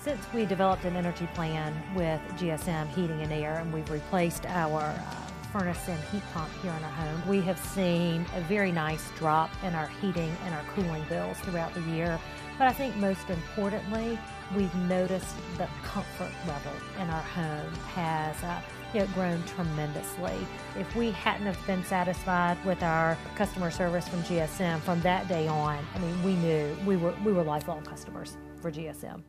Since we developed an energy plan with GSM Heating and Air and we've replaced our uh, furnace and heat pump here in our home, we have seen a very nice drop in our heating and our cooling bills throughout the year. But I think most importantly, we've noticed the comfort level in our home has uh, you know, grown tremendously. If we hadn't have been satisfied with our customer service from GSM from that day on, I mean, we knew we were we were lifelong customers for GSM.